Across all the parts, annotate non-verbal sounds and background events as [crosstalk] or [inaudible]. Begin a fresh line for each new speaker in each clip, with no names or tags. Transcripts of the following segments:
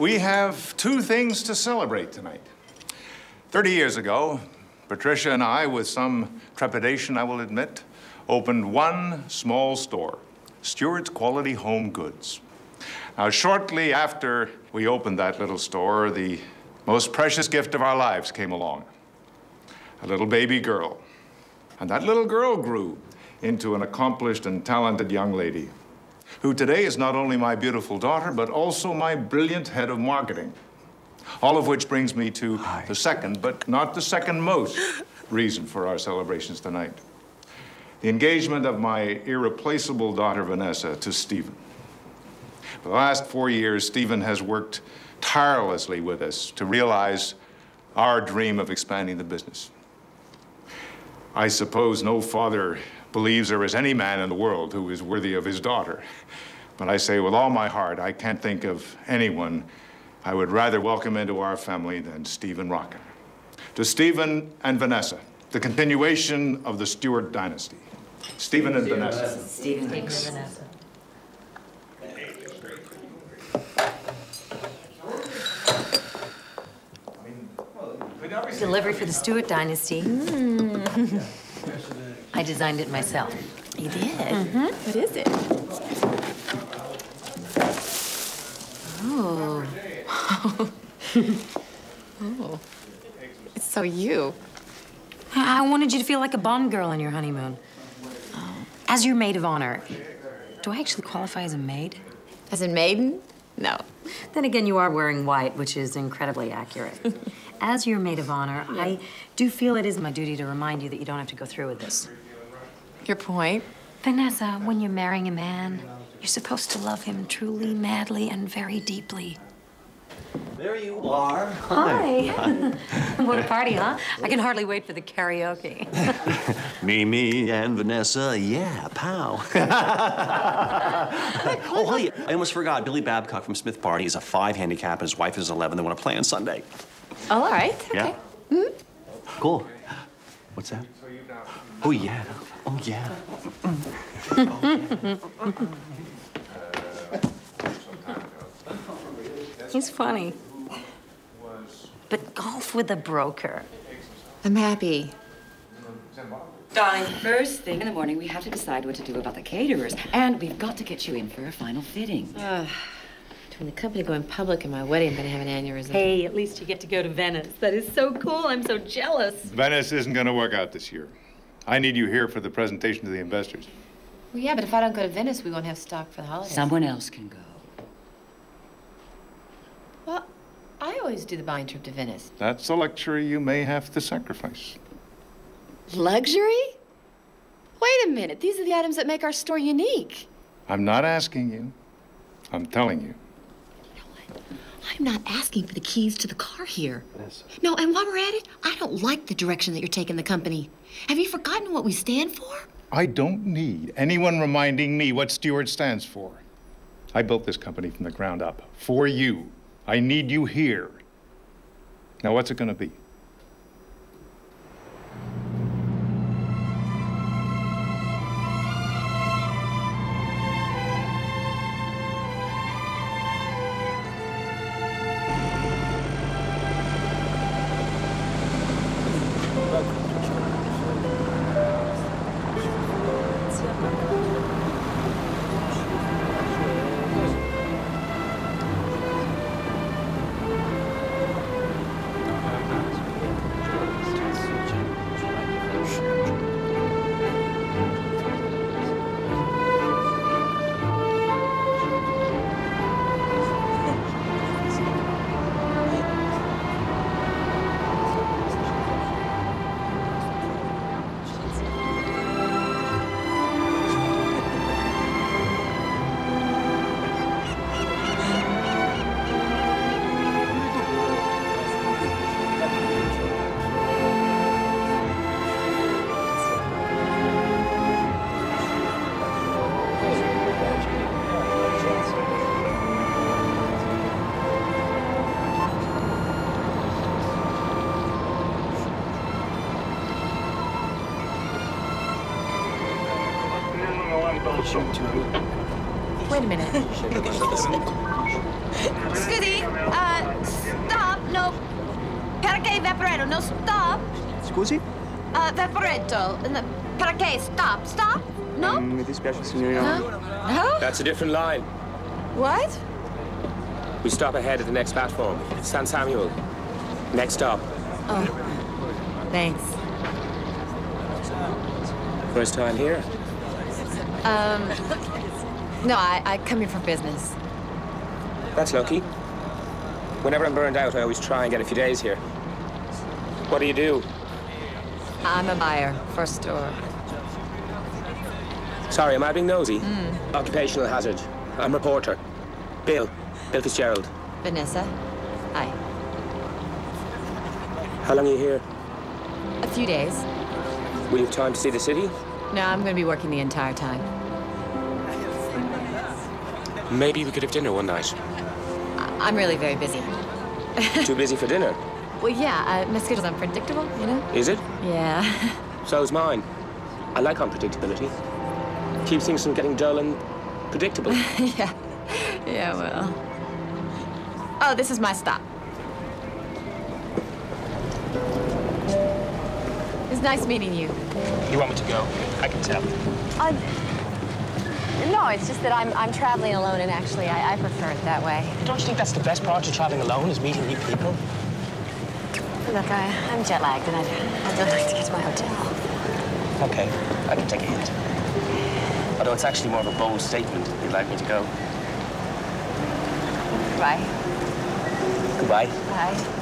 We have two things to celebrate tonight. 30 years ago, Patricia and I, with some trepidation, I will admit, opened one small store, Stewart's Quality Home Goods. Now, shortly after we opened that little store, the most precious gift of our lives came along a little baby girl. And that little girl grew into an accomplished and talented young lady who today is not only my beautiful daughter, but also my brilliant head of marketing. All of which brings me to Hi. the second, but not the second most reason for our celebrations tonight. The engagement of my irreplaceable daughter, Vanessa, to Stephen. For the last four years, Stephen has worked tirelessly with us to realize our dream of expanding the business. I suppose no father believes there is any man in the world who is worthy of his daughter. But I say with all my heart, I can't think of anyone I would rather welcome into our family than Stephen Rockin. To Stephen and Vanessa, the continuation of the Stewart dynasty. Stephen and Vanessa.
Stephen and Vanessa.
Delivery for the Stewart dynasty. [laughs] Mm. [laughs] I designed it myself.
You did? Mm-hmm.
What is it?
Oh. [laughs] oh. It's so you.
I wanted you to feel like a Bond girl on your honeymoon. Oh. As your maid of honor. Do I actually qualify as a maid?
As a maiden? No.
Then again, you are wearing white, which is incredibly accurate. [laughs] As your maid of honor, yeah. I do feel it is my duty to remind you that you don't have to go through with this.
Your point?
Vanessa, when you're marrying a man, you're supposed to love him truly, madly, and very deeply.
There you are.
Hi. Hi. [laughs] what a party, huh? I can hardly wait for the karaoke. [laughs]
me, me, and Vanessa, yeah, pow. [laughs] oh, hey, I almost forgot. Billy Babcock from Smith Barney is a five handicap, and his wife is 11. They want to play on Sunday.
Oh, all right.
Yeah?
Okay. Mm -hmm.
Cool. What's that? Oh, yeah. Oh, yeah.
He's funny. But golf with a broker.
I'm happy.
Darling, first thing in the morning, we have to decide what to do about the caterers. And we've got to get you in for a final fitting. Uh,
Between the company going public and my wedding, I'm gonna have an aneurysm.
Hey, at least you get to go to Venice. That is so cool. I'm so jealous.
Venice isn't going to work out this year. I need you here for the presentation to the investors.
Well, yeah, but if I don't go to Venice, we won't have stock for the holidays.
Someone else can go.
Well, I always do the buying trip to Venice.
That's a luxury you may have to sacrifice.
Luxury? Wait a minute. These are the items that make our store unique.
I'm not asking you. I'm telling you.
I'm not asking for the keys to the car here. No, and while we're at it, I don't like the direction that you're taking the company. Have you forgotten what we stand for?
I don't need anyone reminding me what Stewart stands for. I built this company from the ground up for you. I need you here. Now, what's it going to be?
Wait a minute. [laughs] [laughs]
Scusi, uh, stop, no. Perché vaporetto? No, stop.
Scusi?
Uh, vaporetto. No, Perché? Stop, stop. No?
Mi dispiace, signorina.
No?
That's a different line.
What?
We stop ahead at the next platform. San Samuel. Next stop.
Oh, Thanks.
First time here.
Um, no, I, I come here for business.
That's lucky. Whenever I'm burned out, I always try and get a few days here. What do you do?
I'm a buyer for a store.
Sorry, am I being nosy? Occupational hazard. I'm reporter. Bill. Bill Fitzgerald.
Vanessa? Hi.
How long are you here?
A few days.
Will you have time to see the city?
No, I'm gonna be working the entire time.
Maybe we could have dinner one night.
I'm really very busy. [laughs]
Too busy for dinner,
Well, yeah, uh, my schedule's unpredictable, you know?
is it?
Yeah. [laughs]
So's mine. I like unpredictability. Keeps things from getting dull and predictable. [laughs]
yeah. Yeah, well. Oh, this is my stop. It's nice meeting you.
You want me to go? I can tell.
Uh, no, it's just that I'm, I'm traveling alone, and actually, I, I prefer it that way.
Don't you think that's the best part of traveling alone, is meeting new people?
Look, I, I'm jet lagged, and I'd, I'd really like to get to my hotel.
Okay, I can take a hint. Although it's actually more of a bold statement. You'd like me to go.
Bye.
Goodbye.
Bye.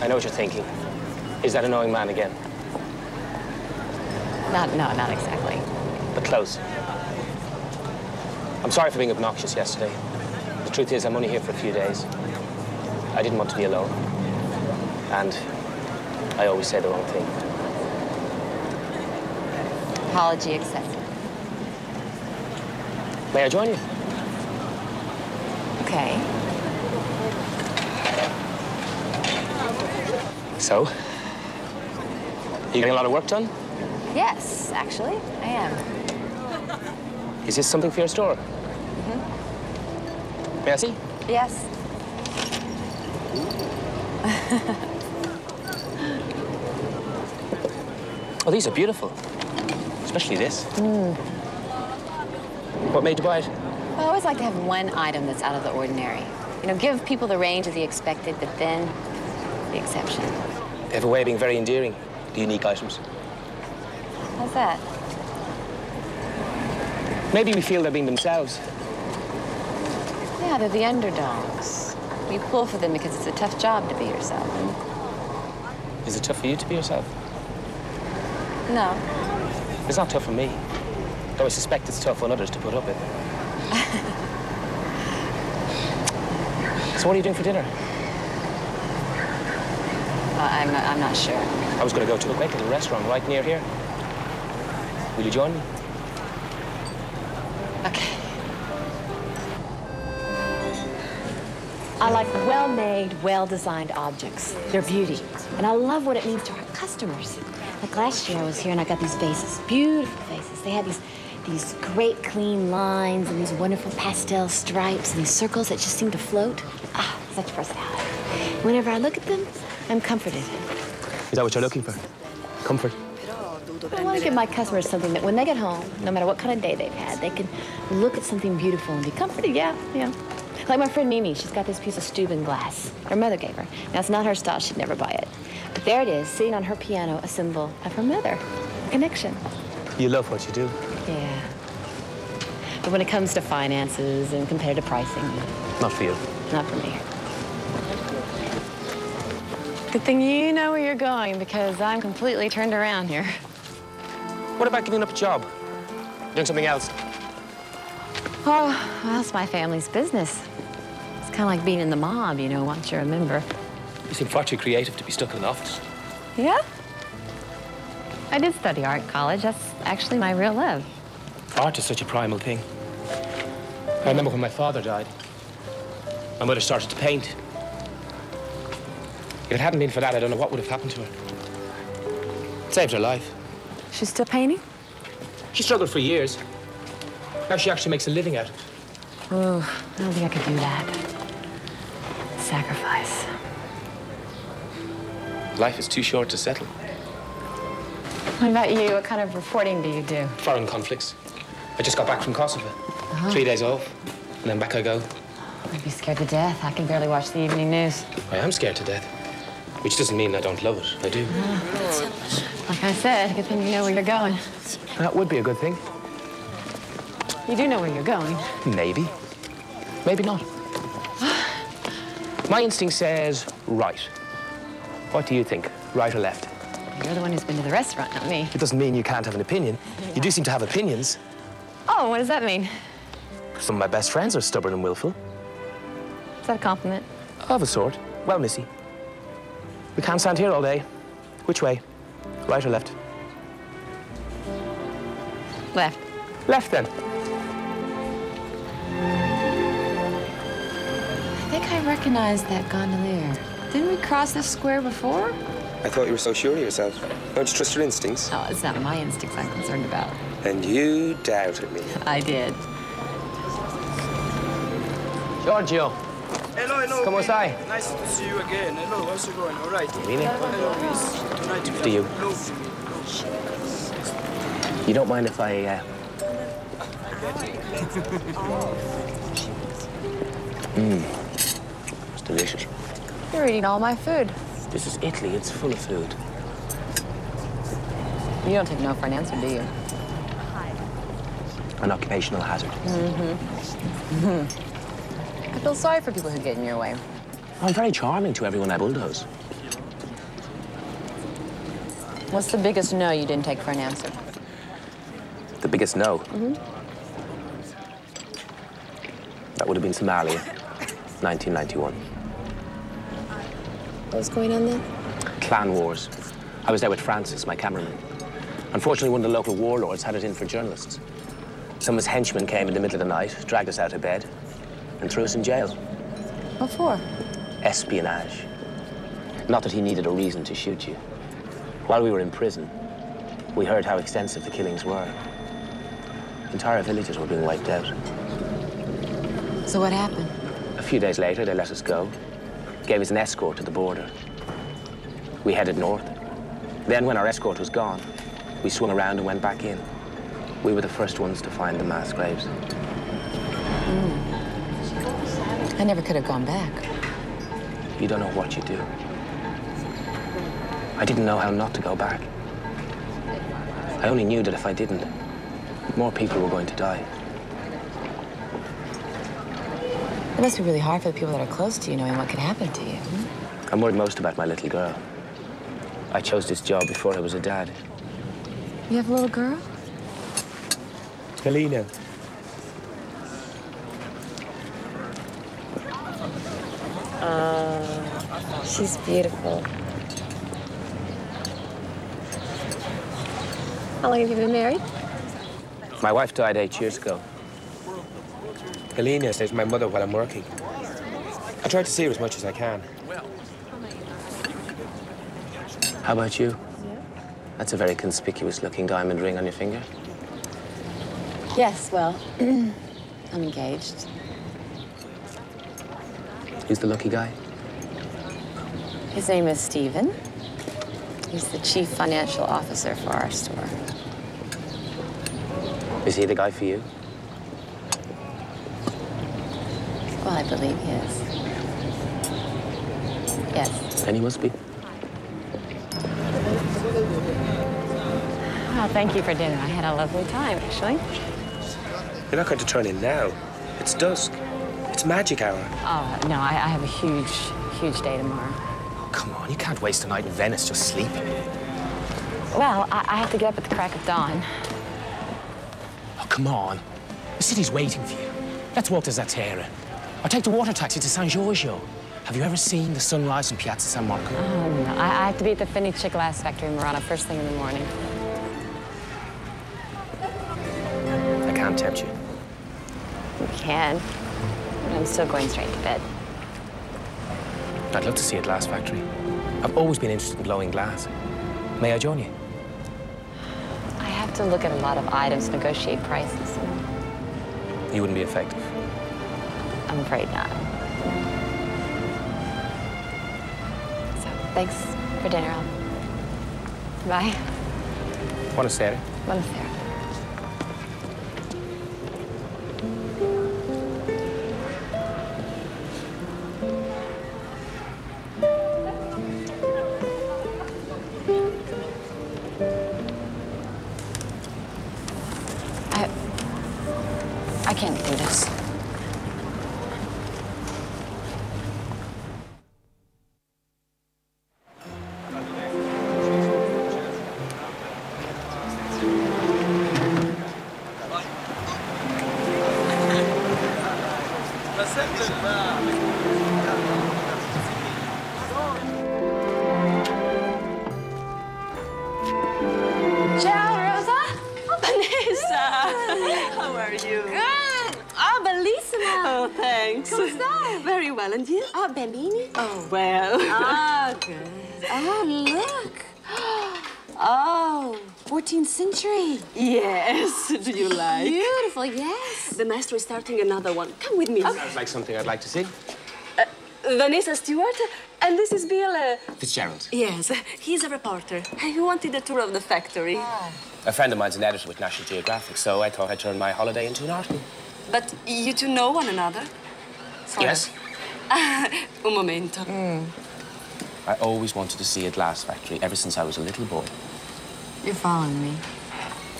I know what you're thinking. Is that annoying man again?
Not, no, not exactly.
But close. I'm sorry for being obnoxious yesterday. The truth is, I'm only here for a few days. I didn't want to be alone. And I always say the wrong thing.
Apology accepted.
May I join you?
Okay.
So? You getting a lot of work done?
Yes, actually, I am.
Is this something for your store? Mm-hmm. May I see?
Yes. [laughs]
Oh, these are beautiful. Especially this. Mm. What made you buy it?
I always like to have one item that's out of the ordinary. You know, give people the range of the expected, but then the exception.
They have a way of being very endearing, the unique items.
How's that?
Maybe we feel they're being themselves.
Yeah, they're the underdogs. You pull for them because it's a tough job to be yourself.
Is it tough for you to be yourself?
No.
It's not tough for me. Though I suspect it's tough on others to put up with. [laughs] so what are you doing for dinner?
Uh, I'm, not, I'm not sure.
I was going to go to a great little restaurant right near here. Will you join me?
Okay. I like well-made, well-designed objects. They're beauty. And I love what it means to our customers. Like last year I was here and I got these vases, beautiful vases. They had these these great clean lines and these wonderful pastel stripes and these circles that just seem to float. Ah, such personality. Whenever I look at them, I'm comforted.
Is that what you're looking for? Comfort?
I want to give my customers something that when they get home, no matter what kind of day they've had, they can look at something beautiful and be comforted. Yeah, yeah. Like my friend Mimi, she's got this piece of Steuben glass. Her mother gave her. Now, it's not her style. She'd never buy it. But there it is, sitting on her piano, a symbol of her mother. A connection.
You love what you do.
Yeah. But when it comes to finances and competitive pricing,
Not for you.
not for me. Good thing you know where you're going because I'm completely turned around here.
What about giving up a job? Doing something else?
Oh, well, it's my family's business. It's kind of like being in the mob, you know, once you're a member.
You seem far too creative to be stuck in an office.
Yeah? I did study art in college. That's actually my real love.
Art is such a primal thing. I remember when my father died. My mother started to paint. If it hadn't been for that, I don't know what would have happened to her. It saved her life.
She's still painting?
She struggled for years. Now she actually makes a living out of it.
Oh, I don't think I could do that. Sacrifice.
Life is too short to settle.
What about you? What kind of reporting do you do?
Foreign conflicts. I just got back from Kosovo. Uh-huh. Three days off, and then back I go.
I'd be scared to death. I can barely watch the evening news.
I am scared to death. Which doesn't mean I don't love it. I do.
Like I said, good thing you know where you're going.
That would be a good thing.
You do know where you're going.
Maybe. Maybe not. My instinct says right. What do you think? Right or left?
You're the one who's been to the restaurant, not me.
It doesn't mean you can't have an opinion. You do seem to have opinions.
Oh, what does that mean?
Some of my best friends are stubborn and willful.
Is that a compliment?
Of a sort. Well, Missy, we can't stand here all day. Which way? Right or left?
Left.
Left, then.
I think I recognize that gondolier. Didn't we cross this square before?
I thought you were so sure of yourself. Don't you trust your instincts?
Oh, it's not my instincts I'm concerned about.
And you doubted me.
I did.
Giorgio.
Hello, hello.
Come stai?
Nice to see you again. Hello, how's it going? All right.
Really?
Hello, please. Tonight
Do you?
Hello.
You don't mind if I, uh... Mmm. It's delicious.
You're eating all my food.
This is Italy. It's full of food.
You don't take no for an answer, do you?
an occupational hazard.
Mm-hmm. [laughs] I feel sorry for people who get in your way.
I'm very charming to everyone I bulldoze.
What's the biggest no you didn't take for an answer?
The biggest no.
Mm-hmm.
That would have been Somalia, 1991.
What was going on then?
Clan wars. I was there with Francis, my cameraman. Unfortunately, one of the local warlords had it in for journalists. Some of his henchmen came in the middle of the night, dragged us out of bed, and threw us in jail.
What for?
Espionage. Not that he needed a reason to shoot you. While we were in prison, we heard how extensive the killings were. Entire villages were being wiped out.
So what happened?
A few days later, they let us go, gave us an escort to the border. We headed north. Then, when our escort was gone, we swung around and went back in. We were the first ones to find the mass graves.
Mm. I never could have gone back.
You don't know what you do. I didn't know how not to go back. I only knew that if I didn't, more people were going to die.
It must be really hard for the people that are close to you knowing what could happen to you.
I'm worried most about my little girl. I chose this job before I was a dad.
You have a little girl?
Helena.
She's beautiful. How long have you been married?
My wife died eight years ago.
Helena stays with my mother while I'm working. I try to see her as much as I can.
How about you? That's a very conspicuous looking diamond ring on your finger.
Yes, well, [clears throat] I'm engaged.
Who's the lucky guy?
His name is Stephen. He's the chief financial officer for our store.
Is he the guy for you?
Well, I believe he is. Yes.
And he must be.
Oh, thank you for dinner. I had a lovely time, actually.
You're not going to turn in now. It's dusk. It's magic hour.
Oh, no, I, I have a huge, huge day tomorrow.
Come on, you can't waste a night in Venice just sleeping.
Well, I, I have to get up at the crack of dawn.
Oh, come on. The city's waiting for you. Let's walk to Zattere. Or take the water taxi to San Giorgio. Have you ever seen the sunrise in Piazza San Marco?
Oh, no. I, I have to be at the Fenice glass factory in Murano first thing in the morning.
I can't tempt you.
You can. But I'm still going straight to bed.
I'd love to see a glass factory. I've always been interested in blowing glass. May I join you?
I have to look at a lot of items, to negotiate prices.
You wouldn't be effective.
I'm afraid not. So, thanks for dinner. Bye.
Buonasera.
Buonasera.
Ciao, Rosa. Oh, Vanessa. How are you?
Good. Oh, bellissima.
Oh, thanks.
Come stai?
Very well, and you?
Ah, oh, bambini.
Oh, well.
Oh, good. Oh, look. Oh, 14th century.
Yes. Do you like?
Beautiful, yes.
The maestro is starting another one. Come with me.
Sounds like something I'd like to see.
Vanessa Stewart, and this is Bill. Uh,
Fitzgerald.
yes, he's a reporter. He wanted a tour of the factory.
A friend of mine's an editor with National Geographic, so I thought I'd turn my holiday into an article.
But you two know one another? Sort
Yes. [laughs]
Un momento.
I always wanted to see a glass factory ever since I was a little boy.
You're following me.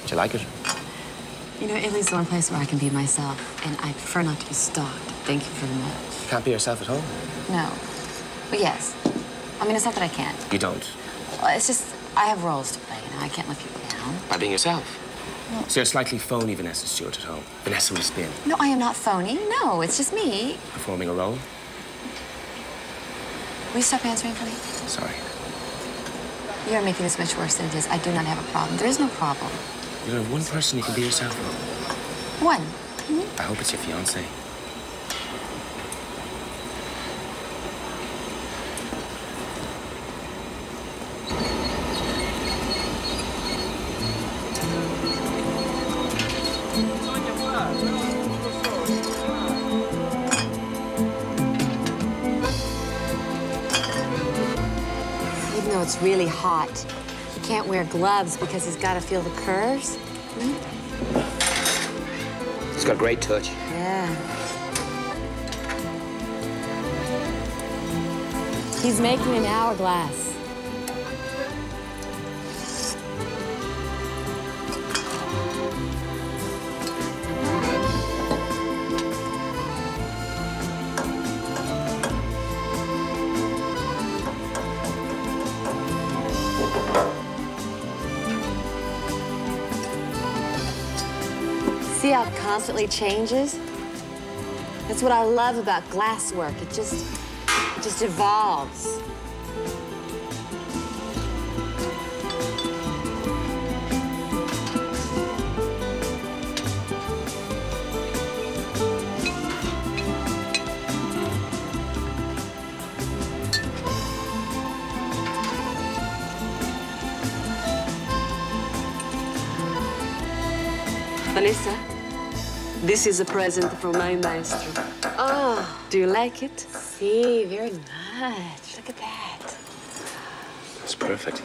Did you like it?
You know, Italy's the one place where I can be myself, and I prefer not to be stalked. Thank you very much.
You can't be yourself at home.
No. But yes. I mean, it's not that I can't.
You don't.
Well, it's just I have roles to play, you know? I can't let people down.
By being yourself. So you're slightly phony Vanessa Stewart at home. Vanessa with a spin.
No, I am not phony. No, it's just me.
Performing a role.
Will you stop answering for me?
Sorry.
You're making this much worse than it is. I do not have a problem. There is no problem.
You don't one person you can be yourself with.
One. Hmm?
I hope it's your fiance.
Even though it's really hot, can't wear gloves because he's got to feel the curves.
He's got a great touch.
Yeah. He's making an hourglass. Constantly changes? That's what I love about glasswork. It just, it just evolves.
This is a present from my maestro.
Oh, ah.
Do you like it?
see, very much. Look at that.
It's perfect.